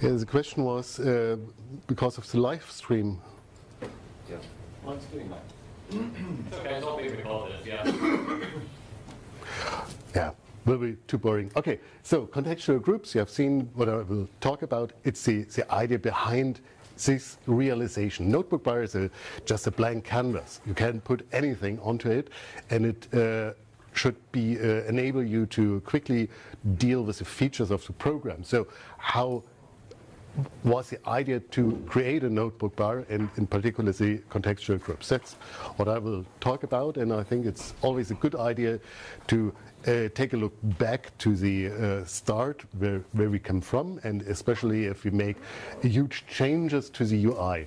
Yeah, the question was uh, because of the live stream. Yeah. Well, doing that. Okay, it's not being recorded, yeah. Yeah, will be too boring. Okay, so contextual groups, you have seen what I will talk about. It's the, the idea behind this realization. Notebook bar is a, just a blank canvas. You can put anything onto it, and it uh, should be uh, enable you to quickly deal with the features of the program. So how was the idea to create a notebook bar and in particular the contextual groups. That's what I will talk about and I think it's always a good idea to uh, take a look back to the uh, start where, where we come from and especially if we make huge changes to the UI.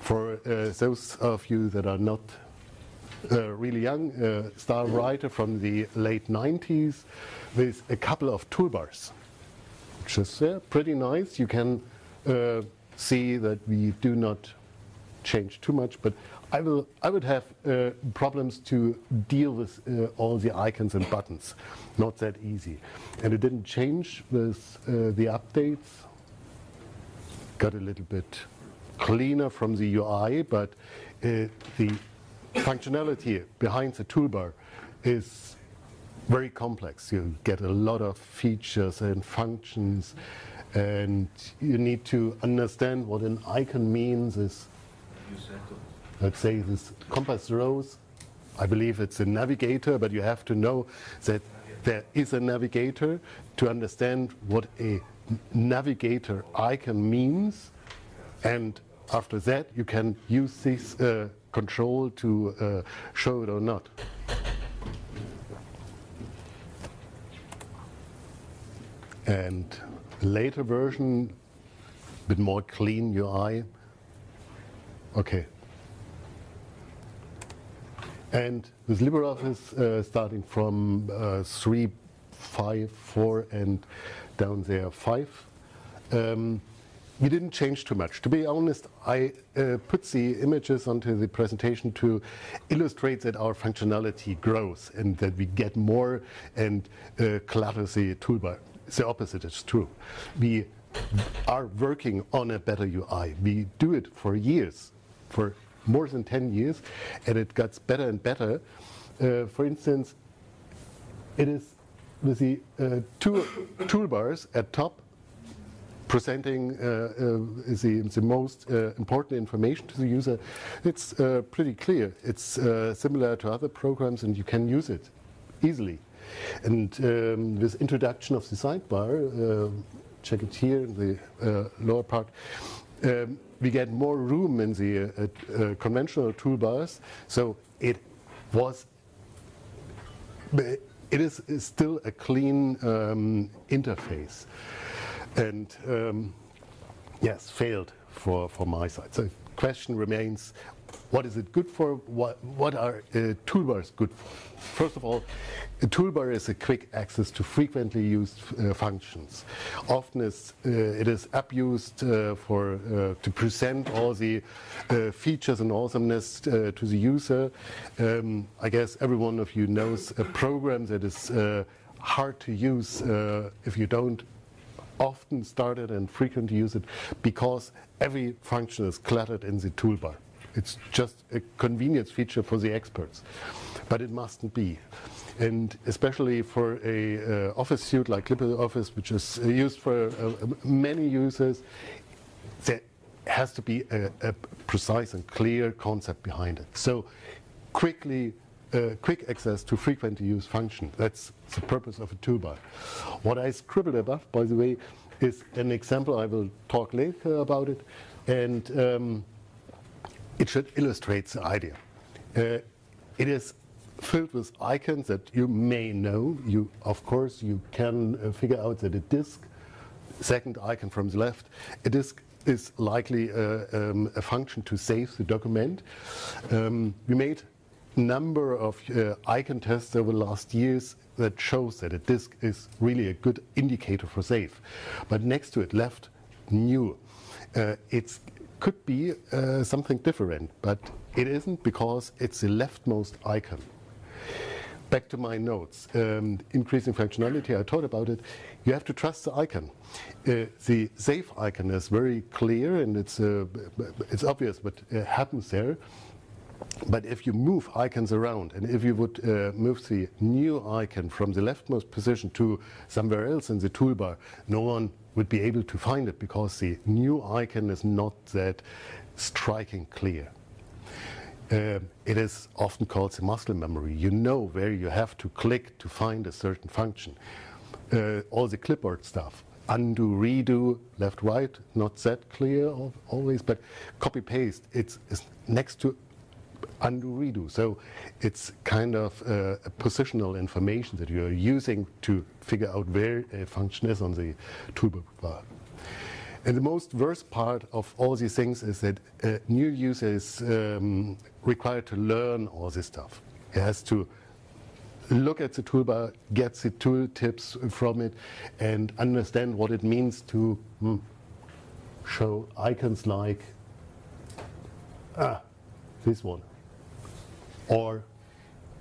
For uh, those of you that are not uh, really young, uh, star writer from the late 90s with a couple of toolbars which is uh, pretty nice. You can uh, see that we do not change too much, but I will. I would have uh, problems to deal with uh, all the icons and buttons. Not that easy, and it didn't change with uh, the updates. Got a little bit cleaner from the UI, but the functionality behind the toolbar is very complex. You get a lot of features and functions, and you need to understand what an icon means. Is let's say this compass rose. I believe it's a navigator, but you have to know that there is a navigator to understand what a navigator icon means, and after that you can use this uh, control to uh, show it or not. and later version, a bit more clean UI. Okay. And with LibreOffice, uh, starting from uh, 3, 5, 4, and down there 5, um, we didn't change too much. To be honest, I uh, put the images onto the presentation to illustrate that our functionality grows and that we get more and uh, clutter the toolbar the opposite is true. We are working on a better UI. We do it for years, for more than 10 years, and it gets better and better. Uh, for instance, it is with the uh, two toolbars at top presenting uh, uh the, the, most uh, important information to the user, it's pretty clear. It's similar to other programs and you can use it easily. And um, with introduction of the sidebar, check it here in the lower part, um, we get more room in the uh, uh conventional toolbars. So it was, it is, is still a clean um, interface. And um, yes, failed for, for my side. So question remains, what is it good for? What, what are uh, toolbars good for? First of all, a toolbar is a quick access to frequently used uh, functions. Often uh, it is abused uh, for, uh, to present all the uh, features and awesomeness to the user. Um, I guess every one of you knows a program that is hard to use if you don't often start it and frequently use it because every function is cluttered in the toolbar. It's just a convenience feature for the experts, but it mustn't be. And especially for a uh, office suite like LibreOffice, which is uh, used for uh, many users, there has to be a, a, precise and clear concept behind it. So quickly uh, quick access to frequently used functions. That's the purpose of a toolbar. What I scribbled above, by the way, is an example. I will talk later about it. And um, it should illustrate the idea. Uh, it is filled with icons that you may know. You, of course, you can uh, figure out that a disk, second icon from the left, a disk is likely uh, um, a function to save the document. Um, we made number of uh, icon tests over the last years that shows that a disk is really a good indicator for save. But next to it, left, new. Uh, it's could be uh, something different, but it isn't because it's the leftmost icon. back to my notes. Um, increasing functionality, I talked about it. You have to trust the icon. Uh, the save icon is very clear and it's, uh, it's obvious what uh, happens there. But if you move icons around, and if you would uh, move the new icon from the leftmost position to somewhere else in the toolbar, no one would be able to find it because the new icon is not that striking clear. Uh, it is often called the muscle memory. You know where you have to click to find a certain function. Uh, all the clipboard stuff, undo, redo, left, right, not that clear always, but copy paste, it's, it's next to undo, redo. So it's kind of uh, positional information that you're using to figure out where a function is on the toolbar. And the most worst part of all these things is that a new user is um, required to learn all this stuff. He has to look at the toolbar, get the tool tips from it, and understand what it means to hmm, show icons like ah, this one. Or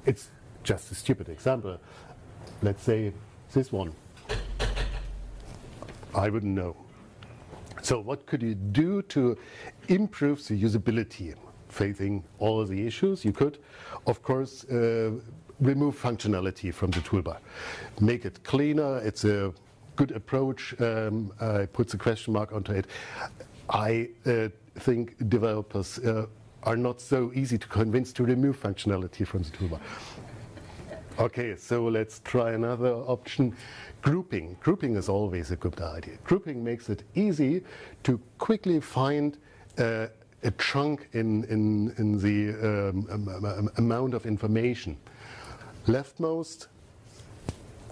it's just a stupid example. Let's say this one. I wouldn't know. So what could you do to improve the usability facing all the issues? You could, of course, uh, remove functionality from the toolbar. Make it cleaner. It's a good approach. Um, I put the question mark onto it. I uh, think developers uh, are not so easy to convince to remove functionality from the toolbar. Okay, so let's try another option. Grouping. Grouping is always a good idea. Grouping makes it easy to quickly find uh, a chunk in, in, in the um, amount of information. Leftmost,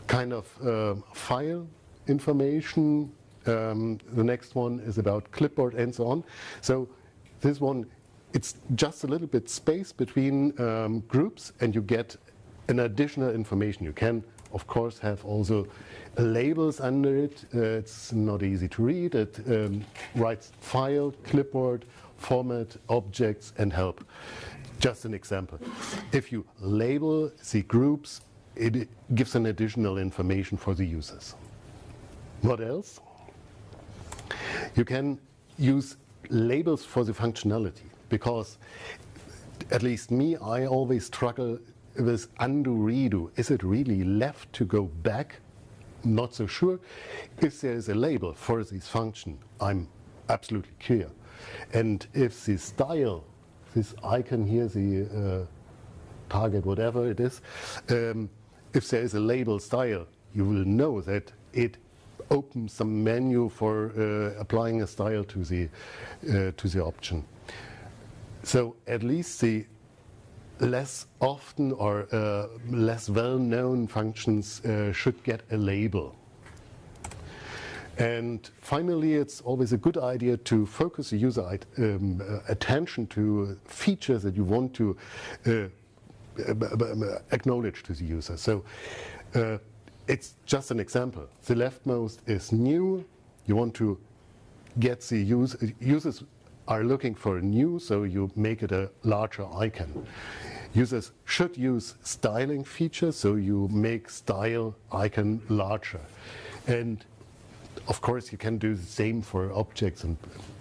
kind of uh, file information. Um, the next one is about clipboard and so on. So this one, it's just a little bit space between um, groups and you get an additional information. You can, of course, have also labels under it. Uh, it's not easy to read. It um, writes file, clipboard, format, objects, and help. Just an example. If you label the groups, it gives an additional information for the users. What else? You can use labels for the functionality because at least me, I always struggle with undo redo. Is it really left to go back? Not so sure. If there is a label for this function, I'm absolutely clear. And if the style, this icon here, the uh, target, whatever it is, um, if there is a label style, you will know that it opens some menu for uh, applying a style to the uh, to the option. So at least the less often or uh, less well-known functions uh, should get a label. And finally, it's always a good idea to focus the user um, uh, attention to features that you want to uh, acknowledge to the user. So uh, it's just an example. The leftmost is new. You want to get the use, users are looking for new, so you make it a larger icon. Users should use styling features, so you make style icon larger. And of course, you can do the same for objects and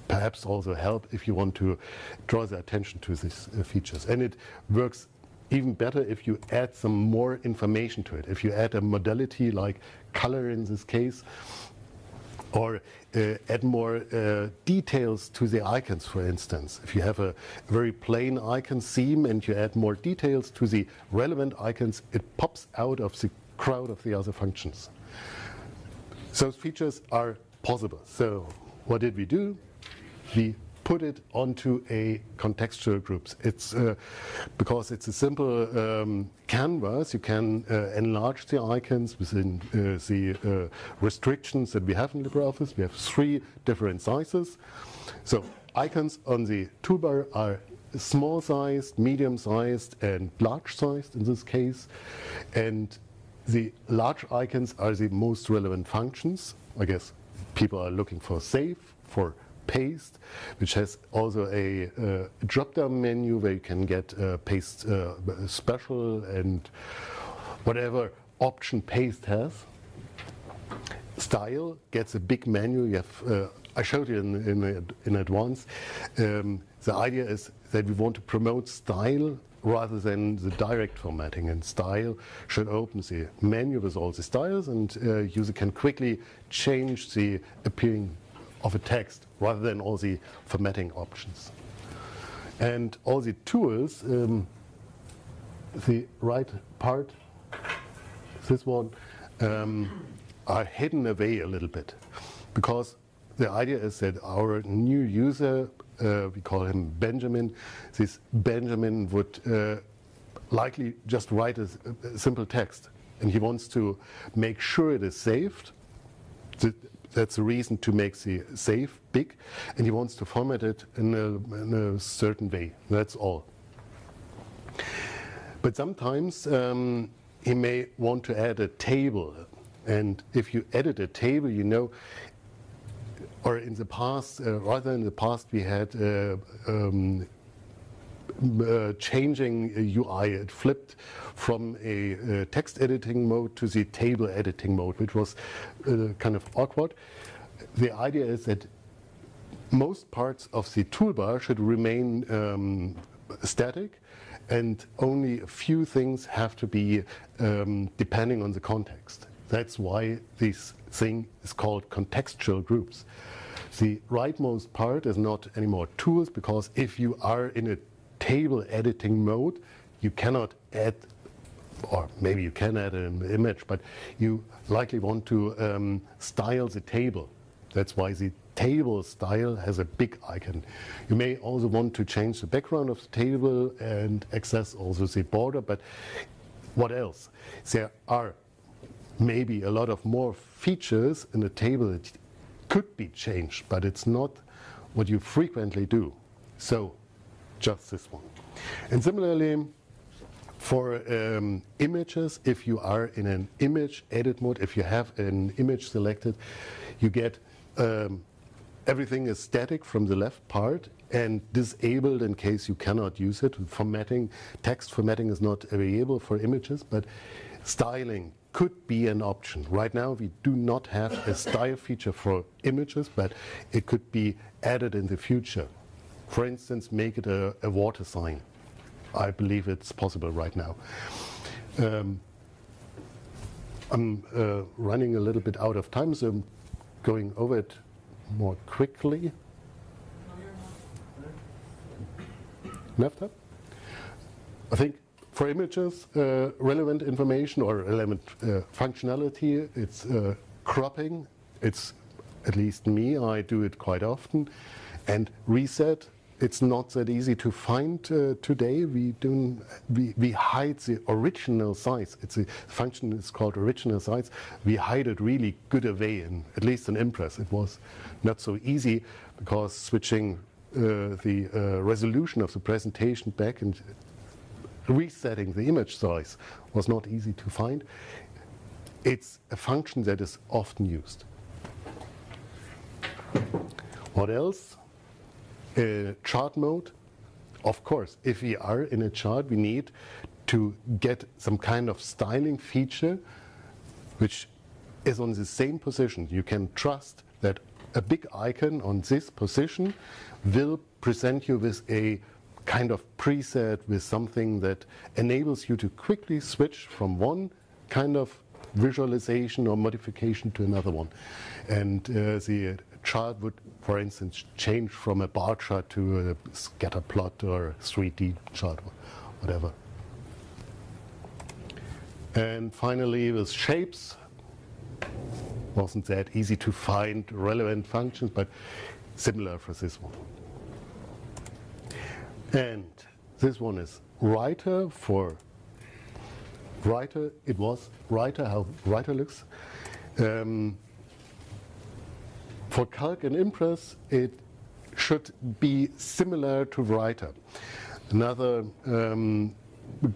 perhaps also help if you want to draw the attention to these uh, features. And it works even better if you add some more information to it. If you add a modality like color in this case, or uh, add more uh, details to the icons, for instance. If you have a very plain icon theme and you add more details to the relevant icons, it pops out of the crowd of the other functions. Those features are possible. So what did we do? We put it onto a contextual groups. It's uh, because it's a simple um, canvas. You can uh, enlarge the icons within uh, the uh, restrictions that we have in LibreOffice. We have three different sizes. So icons on the toolbar are small sized, medium sized, and large sized in this case. And the large icons are the most relevant functions. I guess people are looking for save, for paste, which has also a uh, drop-down menu where you can get uh, paste uh, special and whatever option paste has. Style gets a big menu. You have, uh, I showed you in, in, in advance. Um, the idea is that we want to promote style rather than the direct formatting. And style should open the menu with all the styles, and uh, user can quickly change the appearing of a text rather than all the formatting options. And all the tools, um, the right part, this one, um, are hidden away a little bit because the idea is that our new user, uh, we call him Benjamin, this Benjamin would uh, likely just write a, a, simple text and he wants to make sure it is saved. That's the reason to make the save big and he wants to format it in a, in a certain way. That's all. But sometimes um, he may want to add a table and if you edit a table, you know, or in the past, uh, rather in the past, we had uh, um, uh, changing UI. It flipped from a uh, text editing mode to the table editing mode, which was uh, kind of awkward. The idea is that most parts of the toolbar should remain um, static and only a few things have to be um, depending on the context. That's why this thing is called contextual groups. The rightmost part is not anymore tools because if you are in a table editing mode, you cannot add, or maybe you can add an image, but you likely want to um, style the table. That's why the table style has a big icon. You may also want to change the background of the table and access also the border, but what else? There are maybe a lot of more features in the table that could be changed, but it's not what you frequently do. So, just this one. And similarly, for um, images, if you are in an image edit mode, if you have an image selected, you get um, everything is static from the left part and disabled in case you cannot use it. Formatting, text formatting is not available for images, but styling could be an option. Right now, we do not have a style feature for images, but it could be added in the future. For instance, make it a, a water sign. I believe it's possible right now. Um, I'm uh, running a little bit out of time, so I'm going over it more quickly. Time? I think for images, uh, relevant information or relevant uh, functionality, it's uh, cropping. It's at least me, I do it quite often. And reset, it's not that easy to find uh, today. We, do, we, we hide the original size. It's a function is called original size. We hide it really good away, in, at least in Impress. It was not so easy because switching uh, the uh, resolution of the presentation back and resetting the image size was not easy to find. It's a function that is often used. What else? Chart mode. Of course, if we are in a chart, we need to get some kind of styling feature which is on the same position. You can trust that a big icon on this position will present you with a kind of preset with something that enables you to quickly switch from one kind of visualization or modification to another one. And uh, the chart would, for instance, change from a bar chart to a scatter plot or a 3D chart, or whatever. And finally, with shapes, wasn't that easy to find relevant functions, but similar for this one. And this one is writer for writer. It was writer, how writer looks. Um, for Calc and Impress, it should be similar to writer. Another um,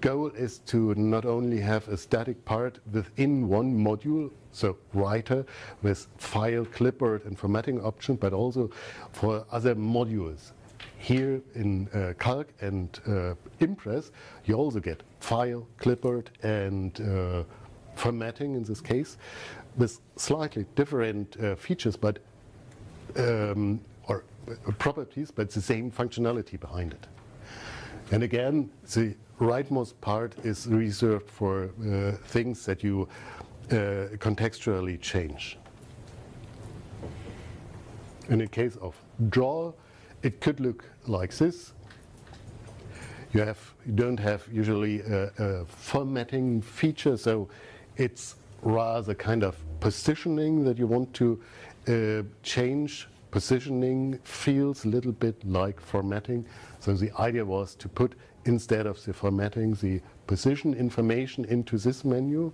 goal is to not only have a static part within one module, so writer with file, clipboard, and formatting option, but also for other modules here in uh, Calc and uh, Impress, you also get file, clipboard, and uh, formatting in this case, with slightly different uh, features, but um, or uh, properties, but the same functionality behind it. And again, the rightmost part is reserved for uh, things that you uh, contextually change. In the case of draw, it could look like this. You have you don't have usually a, a formatting feature, so it's rather kind of positioning that you want to uh, change. Positioning feels a little bit like formatting. So the idea was to put instead of the formatting the position information into this menu,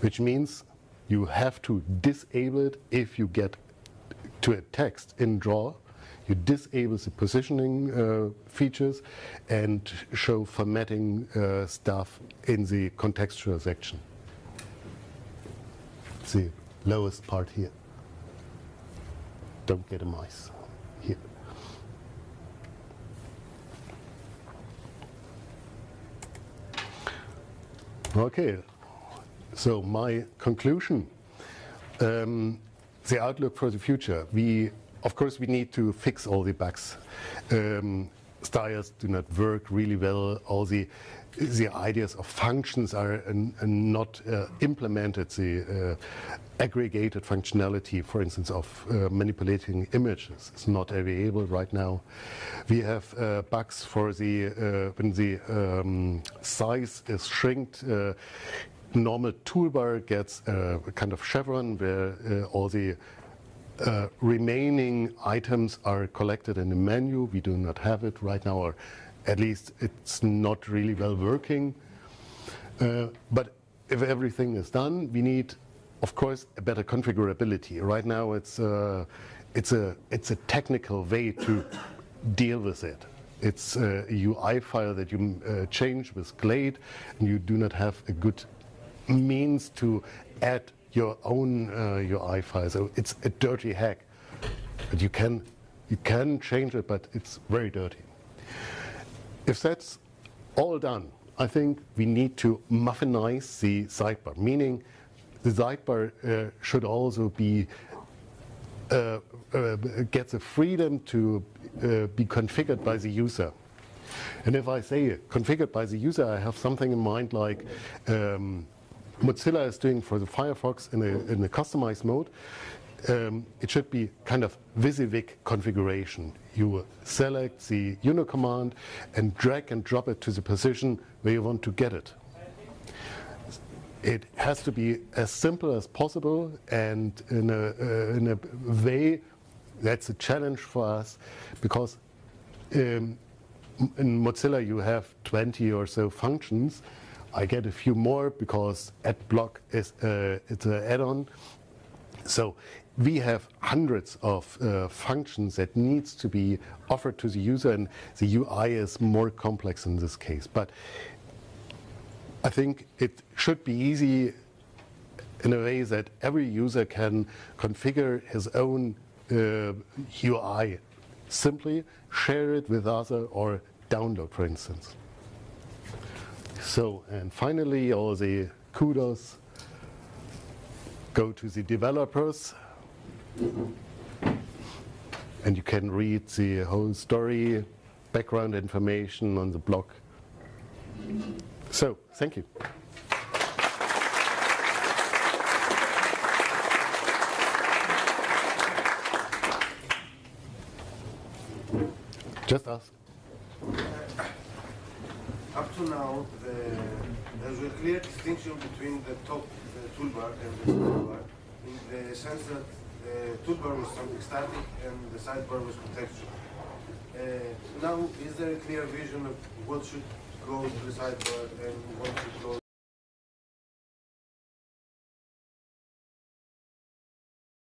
which means you have to disable it if you get to a text in draw. You disable the positioning uh, features and show formatting uh, stuff in the contextual section. The lowest part here. Don't get a mice here. Okay, so my conclusion, um, the outlook for the future. We, of course, we need to fix all the bugs. Um, styles do not work really well. All the the ideas of functions are uh, not uh, implemented. The uh, aggregated functionality, for instance, of uh, manipulating images is not available right now. We have uh, bugs for the uh, when the um, size is shrinked normal toolbar gets a kind of chevron where uh, all the uh, remaining items are collected in the menu. We do not have it right now, or at least it's not really well working. Uh, but if everything is done, we need, of course, a better configurability. Right now, it's uh, it's a it's a technical way to deal with it. It's a UI file that you uh, change with Glade, and you do not have a good means to add your own uh, UI file. So it's a dirty hack, but you can you can change it, but it's very dirty. If that's all done, I think we need to muffinize the sidebar, meaning the sidebar uh, should also be uh, uh, get the freedom to uh, be configured by the user. And if I say configured by the user, I have something in mind like um, Mozilla is doing for the Firefox in a, in a customized mode, um, it should be kind of WYSIWYG configuration. You select the uno command and drag and drop it to the position where you want to get it. It has to be as simple as possible and in a, uh, in a way that's a challenge for us because um, in Mozilla you have 20 or so functions I get a few more because AdBlock is uh, it's an add-on. So we have hundreds of uh, functions that needs to be offered to the user, and the UI is more complex in this case. But I think it should be easy in a way that every user can configure his own uh, UI. Simply share it with other or download, for instance. So, and finally, all the kudos go to the developers. And you can read the whole story, background information on the blog. So, thank you. Just ask to now, the, there's a clear distinction between the top the toolbar and the toolbar, in the sense that the toolbar was something static and the sidebar was contextual. Uh, now, is there a clear vision of what should go to the sidebar and what should go